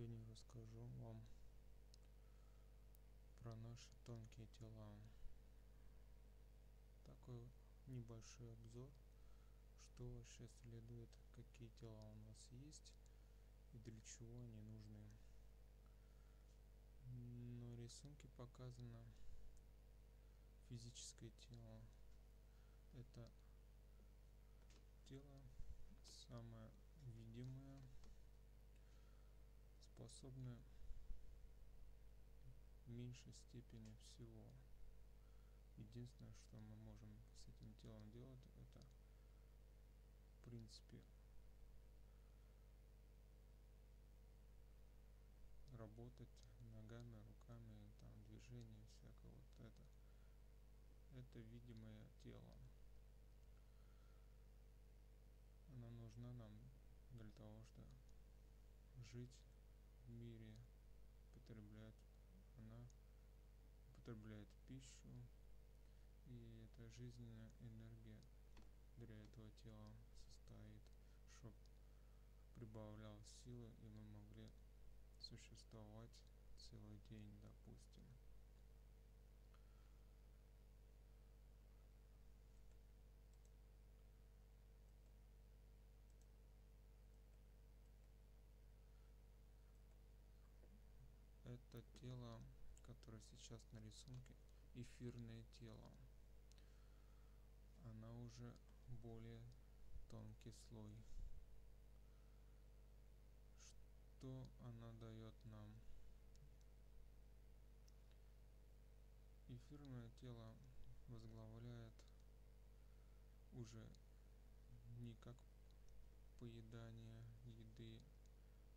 Сегодня расскажу вам про наши тонкие тела. Такой небольшой обзор, что вообще следует, какие тела у нас есть и для чего они нужны. На рисунке показано физическое тело. Это тело самое видимое, способное в меньшей степени всего. Единственное, что мы можем с этим телом делать, это в принципе работать ногами, руками, там движение всякое вот это. Это видимое тело. Она нужна нам для того, чтобы жить мире, потреблять. Она употребляет пищу, и эта жизненная энергия для этого тела состоит, чтобы прибавлял силы, и мы могли существовать целый день, допустим. Это тело, которое сейчас на рисунке, эфирное тело. Она уже более тонкий слой. Что она дает нам? Эфирное тело возглавляет уже не как поедание еды,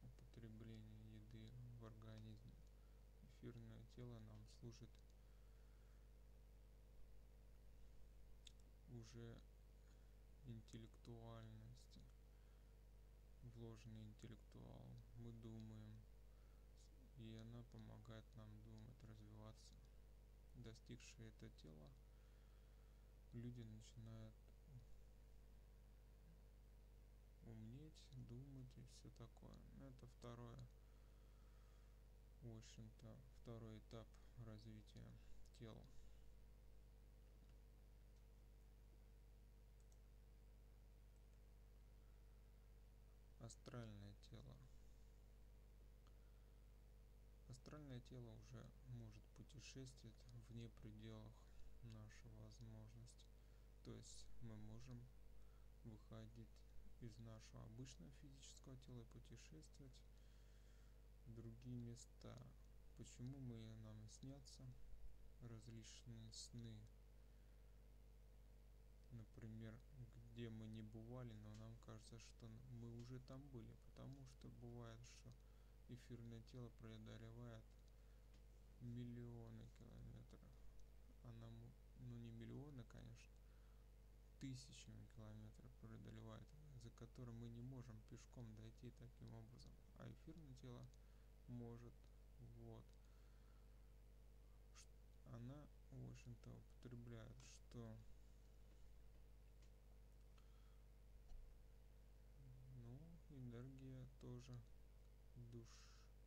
употребление еды в организме. Эфирное тело нам служит уже интеллектуальности, вложенный интеллектуал. Мы думаем, и она помогает нам думать, развиваться. Достигшие это тело, люди начинают умнеть, думать и все такое. Это второе, в общем-то, второй этап развития тела. Астральное тело. Астральное тело уже может путешествовать вне пределах нашей возможности. То есть мы можем выходить из нашего обычного физического тела и путешествовать другие места. Почему мы нам снятся различные сны? Например, где мы не бывали, но нам кажется, что мы уже там были, потому что бывает, что эфирное тело преодолевает миллионы километров. Она, ну не миллионы, конечно, тысячами километров преодолевает, за которым мы не можем пешком дойти таким образом. А эфирное тело может. Вот. Она, в общем-то, употребляет, что ну, энергия тоже душ,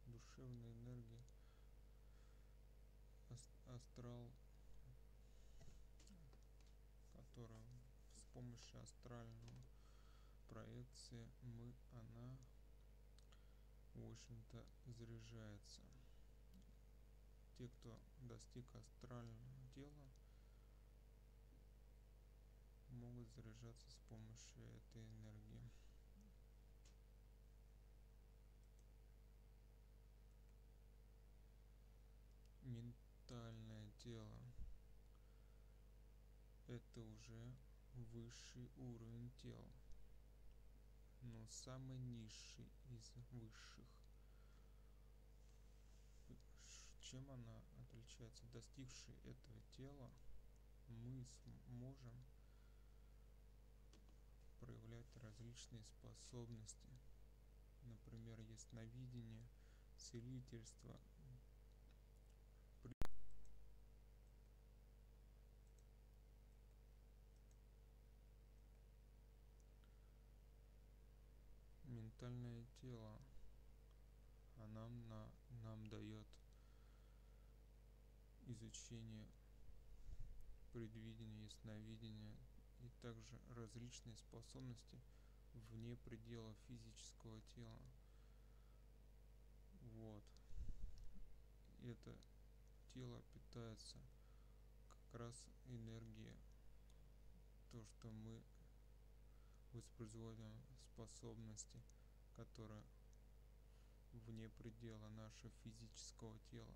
душевная энергия астрал, которая с помощью астрального проекции мы, она, в общем-то, заряжается. Те, кто достиг астрального тела, могут заряжаться с помощью этой энергии. Ментальное тело это уже высший уровень тела, но самый низший из высших. Чем она отличается? Достигший этого тела, мы можем проявлять различные способности. Например, ясновидение, целительство, ментальное тело, а нам, на, нам дает изучение предвидения, ясновидения и также различные способности вне пределов физического тела. Вот. Это тело питается как раз энергией, то, что мы воспроизводим способности, которые вне предела нашего физического тела.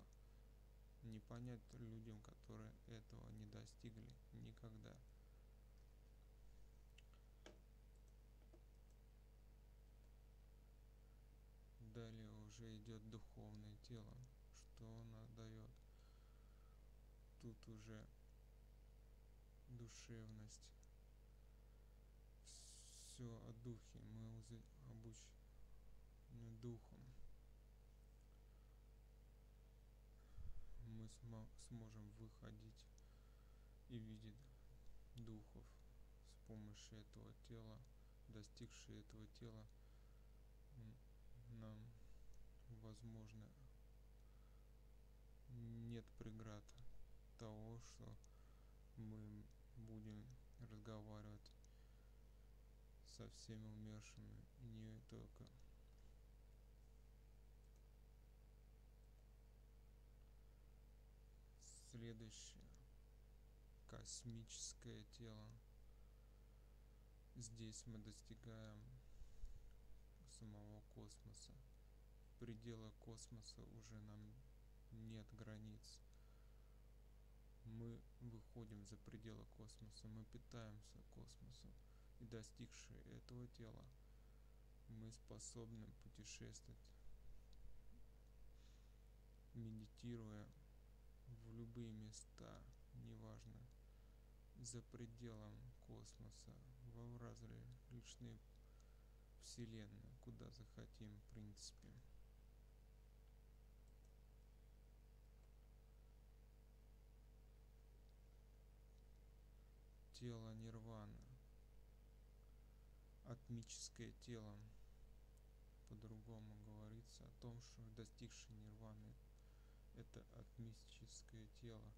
Не понять людям, которые этого не достигли никогда. Далее уже идет духовное тело, что оно дает. Тут уже душевность, все о духе, мы обучены духом. Мы сможем выходить и видеть духов с помощью этого тела, достигшие этого тела, нам возможно нет преград того, что мы будем разговаривать со всеми умершими, не только. Следующее. Космическое тело. Здесь мы достигаем самого космоса. Пределы космоса уже нам нет границ. Мы выходим за пределы космоса, мы питаемся космосом и достигшие этого тела, мы способны путешествовать, медитируя в любые места, неважно, за пределом космоса, во различные вселенные, куда захотим, в принципе. Тело нирвана атмическое тело. По-другому говорится о том, что достигший нирваны это атмическое тело.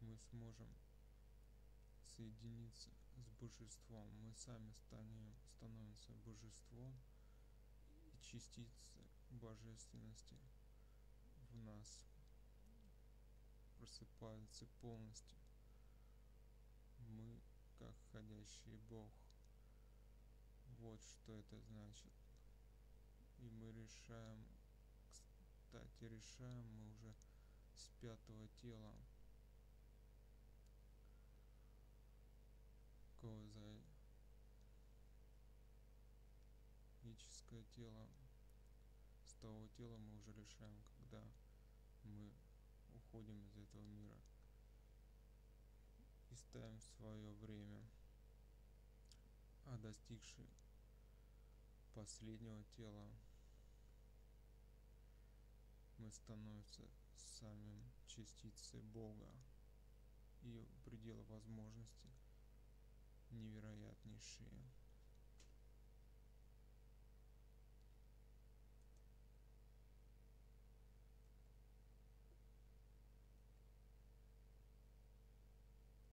Мы сможем соединиться с божеством. Мы сами станем, становимся божеством и частицы божественности в нас просыпаются полностью. Мы как ходящий Бог. Вот что это значит. И мы решаем, кстати, решаем мы уже с пятого тела. Козаическое тело. С того тела мы уже решаем, когда мы уходим из этого мира и ставим свое время, а достигший последнего тела мы становимся самим частицей Бога и пределы возможностей невероятнейшие.